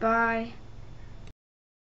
Bye.